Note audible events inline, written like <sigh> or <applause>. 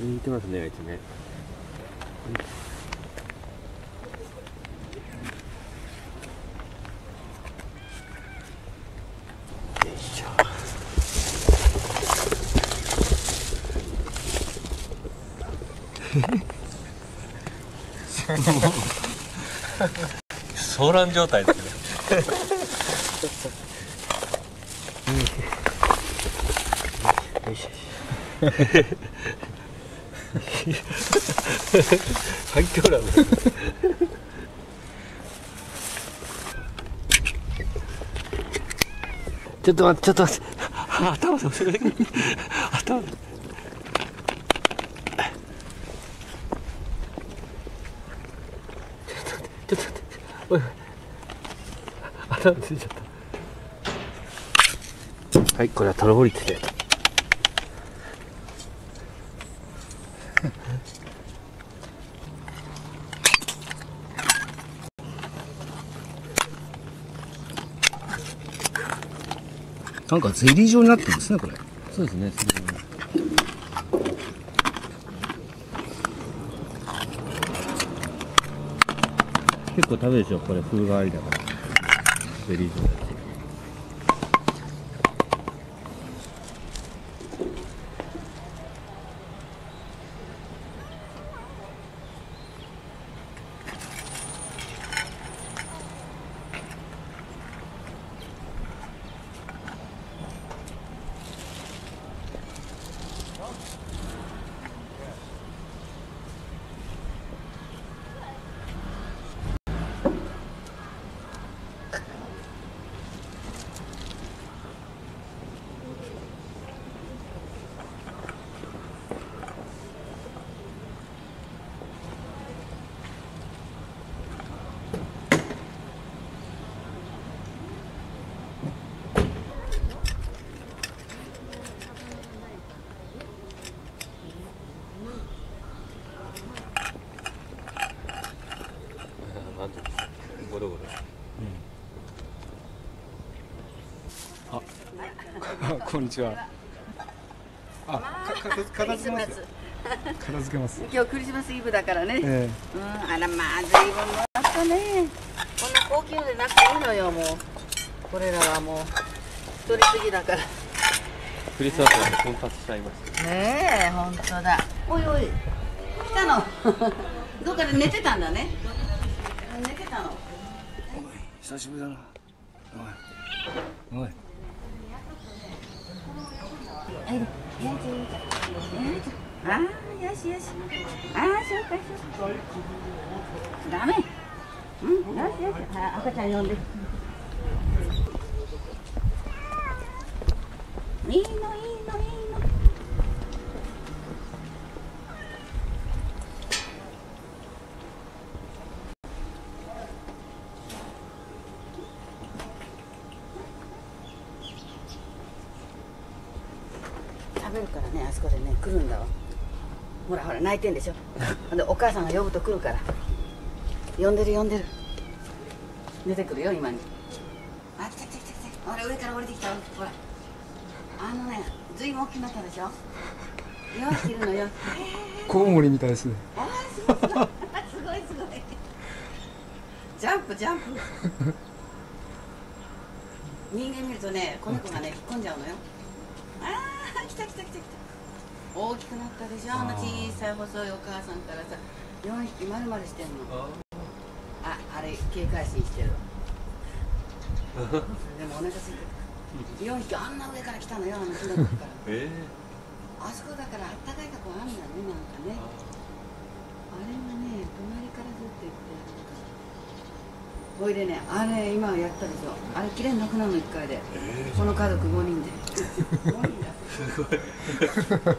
歩いてますねあいつね。よいしょ。<laughs> <laughs> 騒乱状態ですね。よいしょ <laughs> 入っておらんのちょっと待ってちょっと待ってあ頭さそれだけ頭ちょっと待ってちょっと待っておい頭ついちゃったはいこれはトロボリってなんかゼリー状になってるんですねこれ。そうですね。結構食べるでしょこれ。風変わりだから。ゼリー状満足ですゴロゴロ <laughs> こんにちは。あか片片付けます。よ <laughs> 片付けます。今日クリスマスイブだからね、えうん、あらまあ随分もらったね。こんな高級でなくていいのよもう。これらはもう。取りすぎだから。クリスマスが奮発しちゃいました。ねえ本当だ。おいおい。来たの。<laughs> どっかで寝てたんだね。寝てたの。え久しぶりだな。おい。おいああよしよし。ああそうかそうかダメ。うんよしよし。はい赤ちゃん呼んで。いいのいいのいいの食べるからねあそこでね来るんだわ。ほらほら泣いてんでしょ。でお母さんが呼ぶと来るから。呼んでる呼んでる。出てくるよ今に。あ来た来た来た来た。ほら上から降りてきたほら。あのねずいぶん大きくなったでしょ。よいるのよ。<laughs> コウモリみたいですね。あーすごいすごいすごい。ジャンプジャンプ。<laughs> 人間見るとねこの子がね引っ込んじゃうのよ来た来た来た来た。大きくなったでしょ？あの小さい細いお母さんからさ4匹丸々してんの。ああれ警戒心してる。<laughs> でもお腹空いてる。4匹あんな上から来たのよあの木のとこから。<laughs> えあそこだからあったかいとこあるんだねなんかね。あれはね隣かほいでねあれ今やったでしょ。あれきれいになくなるの1回で、この家族5人で。<laughs> 5人だ